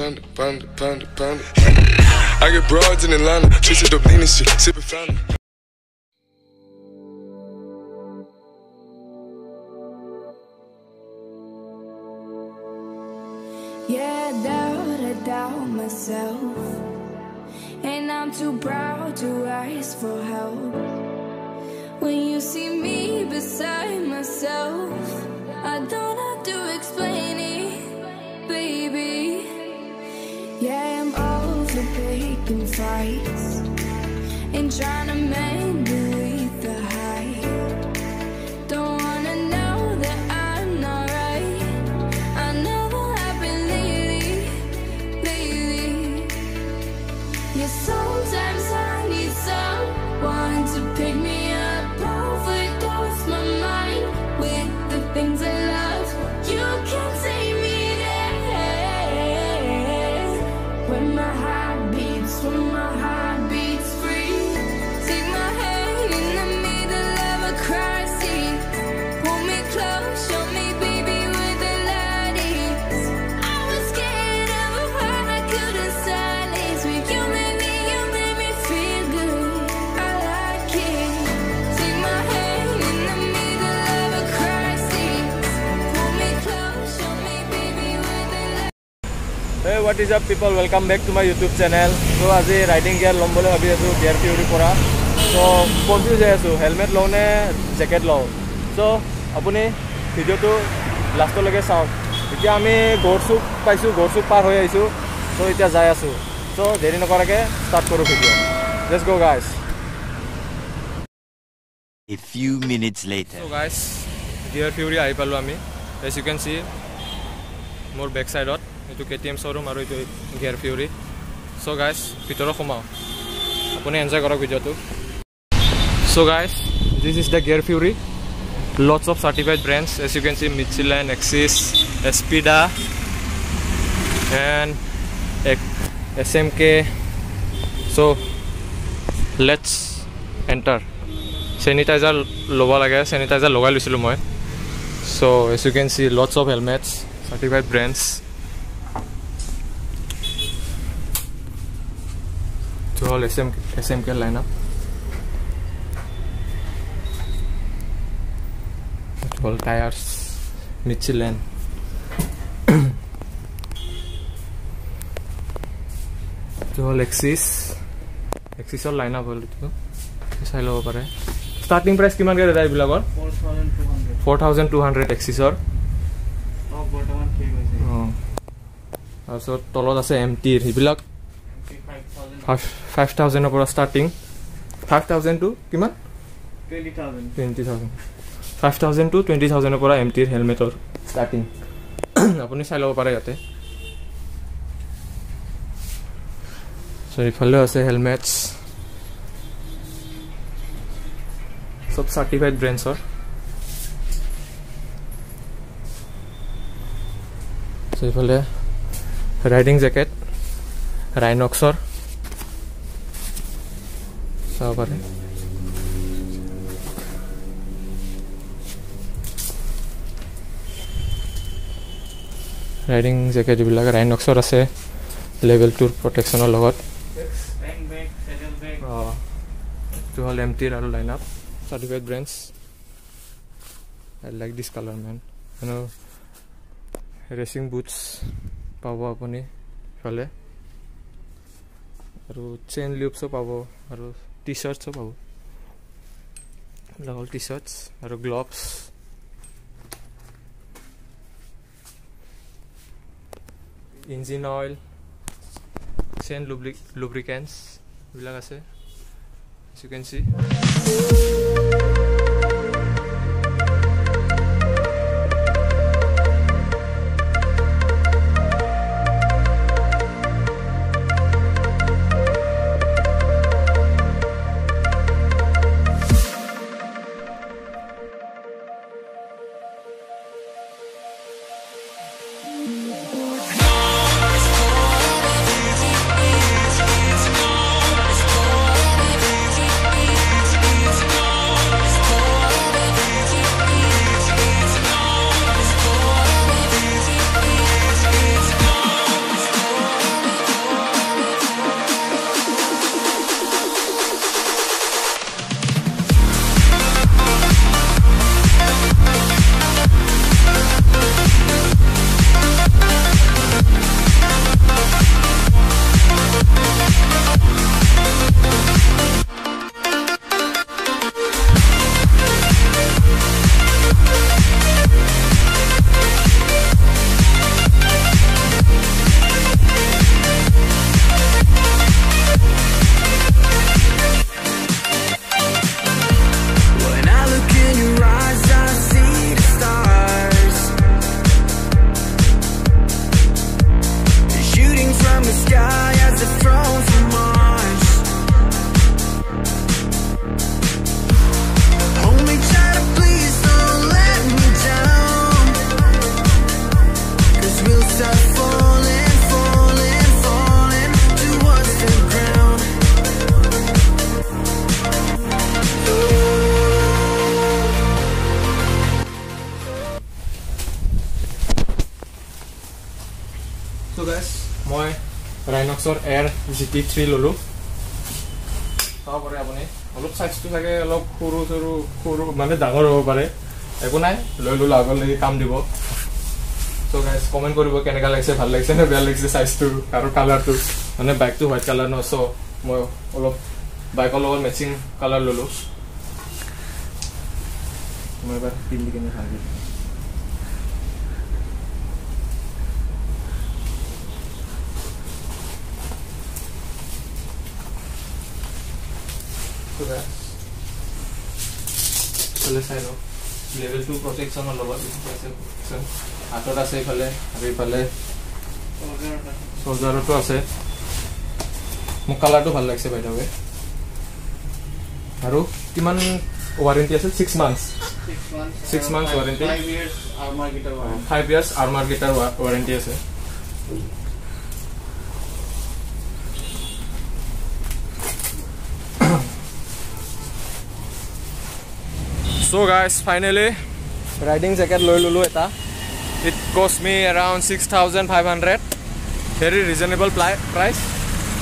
Panda, panda, panda, panda. I get broads in Atlanta, chasing dope lean and shit, sipping fountain. Yeah, I doubt, I doubt myself. And I'm too proud to ask for help. When you see me beside myself, taking fights and trying to mend it. What is up people welcome back to my YouTube channel so' আজি riding gear ল'ম বুলি ভাবি আছোঁ gear থিয়ৰিৰ পৰা। চ' confuse হৈ আছোঁ helmet লওঁ নে জেকেট লওঁ? চ' আপুনি ভিডিঅ'টো লাষ্টলৈকে চাওক। এতিয়া আমি গড়চুক পাইছোঁ গড়চুক পাৰ হৈ আহিছোঁ। চ' এতিয়া যাই আছোঁ। চ' দেৰি নকৰাকৈ ষ্টাৰ্ট কৰোঁ video' let's go' A few minutes later. So' guys gear ফিউৰি আহি পালোঁ আমি। এজ ইউ কেন চি মোৰ বেক চাইডত এইটো কে টি এম শ্ব'ৰুম আৰু এইটো গিয়াৰ ফিউৰি চ' গাইছ ভিতৰত সোমাওঁ। আপুনি এনজয় কৰক ভিডিঅ'টো। So' guys this is the gear Fury lots of certified brands as you can see মিটচিলেন Axxis Spada and S M K so' let's enter sanitizer ল'ব লাগে চেনিটাইজাৰ লগাই লৈছিলোঁ মই। So' as you can see lots of helmets certified brands এইটো হ'ল S M S M K line up এইটো হ'ল tyres মিটচিলেন এইটো হ'ল এক্সিছ এক্সিছৰ লাইন আপ হ'ল এইটো চাই ল'ব পাৰে ষ্টাৰ্টিং প্ৰাইচ কিমানকৈ দাদা এইবিলাকৰ ফ'ৰ থাউজেণ্ড টু হাণ্ড্ৰেড এক্সিছৰ অঁ। তাৰপিছত তলত আছে এম টিৰ সেইবিলাক ফাইভ থাউজেণ্ডৰ পৰা ষ্টাৰ্টিং ফাইভ থাউজেণ্ড টু কিমান twenty thousand five thousand to twenty থাউজেণ্ডৰ পৰা এম টিৰ হেলমেটৰ ষ্টাৰ্টিং আপুনি চাই ল'ব পাৰে ইয়াতে। চ' ইফালেও আছে হেলমেটছ চব চাৰ্টিফাইড ব্ৰেণ্ডছৰ চ' এইফালে ৰাইডিং জেকেট ৰাইনক্সৰ চাব পাৰে। ৰাইডিং জেকেট এইবিলাক ৰাইনক্সৰ আছে লেভেল টুৰ প্ৰটেকশ্যনৰ লগত। এইটো হ'ল এম টিৰ আৰু line up certified brands I like this colour man racing boots পাব আপুনি ইফালে। আৰু চেইন লিউপছো পাব আৰু টি চাৰ্টছো পাব। এইবিলাক হ'ল টি চাৰ্টছ আৰু গ্লভছ। ইঞ্জিন অইল চেইন লুব্লি লুব্ৰিকেণ্টছ এইবিলাক আছে ইউ কেন চি গাইজ মই ৰাইনক্সৰ এয়াৰ জি টি থ্ৰী ল'লোঁ চাব পাৰে আপুনি। অলপ চাইজটো চাগে অলপ সৰু সৰু সৰু মানে ডাঙৰ হ'ব পাৰে। একো নাই লৈ ল'লোঁ আগলৈকে কাম দিব। চ' গাইজ কমেণ্ট কৰিব কেনেকুৱা লাগিছে ভাল লাগিছে নে বেয়া লাগিছে চাইজটো আৰু কালাৰটো মানে বাইকটো হোৱাইট কালাৰ ন চ' মই অলপ বাইকৰ লগত মেচিং কালাৰ ল'লোঁ। মই এবাৰ পিন্ধি কিনে চাই লেভেল টু প্ৰটেকশ্যনৰ লগত। হাতত আছে আৰু চৰ্জাৰতো আছে মোক কালাৰটো ভাল লাগিছে বাইদেৱে আৰু কিমান ৱাৰেণ্টি আছে six months Six months warranty. Five years armor guitar warranty. Five years armour guitar warranty আছে so' guys finally riding jacket লৈ ল'লোঁ এটা। It cost me around six thousand five hundred very reasonable ply price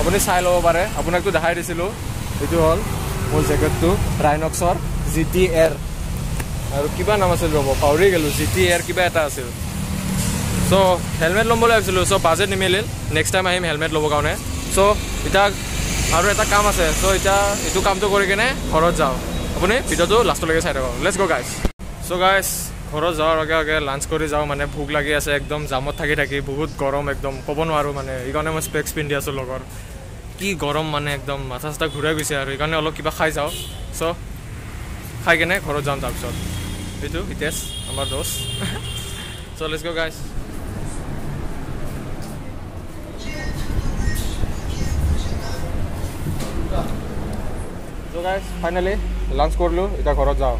আপুনি চাই ল'ব পাৰে। আপোনাকতো দেখাই দিছিলোঁ। এইটো হ'ল মোৰ জেকেটটো ৰাইনক্সৰ জি টি এৰ আৰু কিবা নাম আছিল ৰ'ব পাহৰি গ'লোঁ। জি টি এৰ কিবা এটা আছিল। চ' হেলমেট ল'ম বুলি ভাবিছিলোঁ। চ' বাজেট নিমিলিল। নেক্সট টাইম আহিম হেলমেট ল'বৰ কাৰণে। চ' এতিয়া আৰু এটা কাম আছে। চ' এতিয়া এইটো কামটো কৰি কিনে ঘৰত যাওঁ। আপুনি ভিডিঅ'টো লাষ্টলৈকে চাই থাকক। লেটছ গ' গাইছ চ' গাইছ ঘৰত যোৱাৰ আগে আগে লাঞ্চ কৰি যাওঁ মানে ভোক লাগি আছে একদম জামত থাকি থাকি বহুত গৰম একদম ক'ব নোৱাৰোঁ মানে সেইকাৰণে মই স্পেক্স পিন্ধি আছোঁ লগৰ। কি গৰম মানে একদম মাথা চাথা ঘূৰাই গৈছে আৰু সেইকাৰণে অলপ কিবা খাই যাওঁ। চ' খাই কেনে ঘৰত যাম তাৰপিছত। এইটো হিতেশ আমাৰ দোষ। চ' লেটছ গ' গাইছ ফাইনেলি লাঞ্চ কৰিলোঁ এতিয়া ঘৰত যাওঁ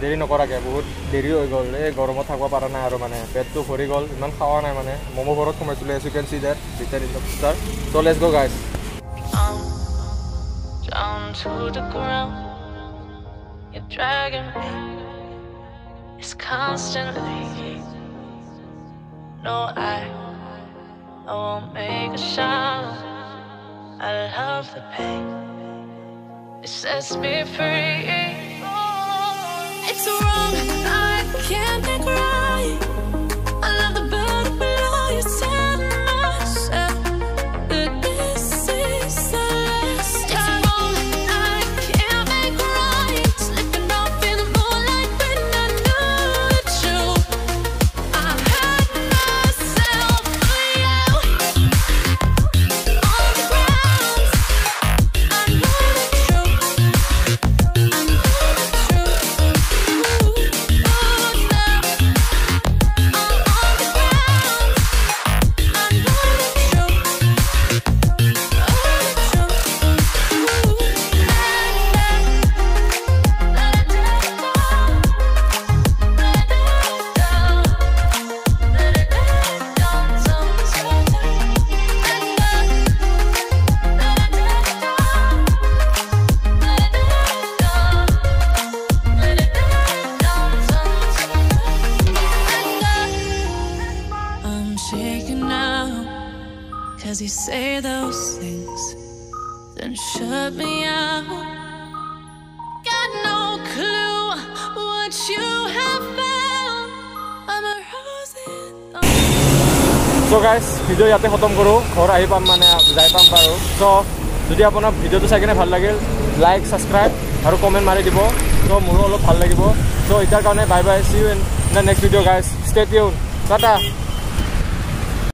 দেৰি নকৰাকৈ বহুত দেৰি হৈ গ'ল এই গৰমত থাকিব পৰা নাই আৰু মানে পেটটো ভৰি গ'ল ইমান খোৱা নাই মানে ম'ম' ঘৰত সোমাইছিলোঁ as you can see that waiter in the picture so' let's go' guys. No, I, I won't make a sound. I love the pain. It sets me free. You say those things, then shut me out. Got no clue what you have found. I'm a rose in the so' guys video' ইয়াতে খতম কৰোঁ। ঘৰ আহি পাম মানে যাই পাম বাৰু। চ' যদি আপোনাৰ ভিডিঅ'টো চাই কিনে ভাল লাগিল লাইক ছাবস্ক্ৰাইব আৰু কমেণ্ট মাৰি দিব। চ' মোৰো অলপ ভাল লাগিব। চ' এতিয়াৰ কাৰণে bye bye see you in the next video' guys stay tune Tata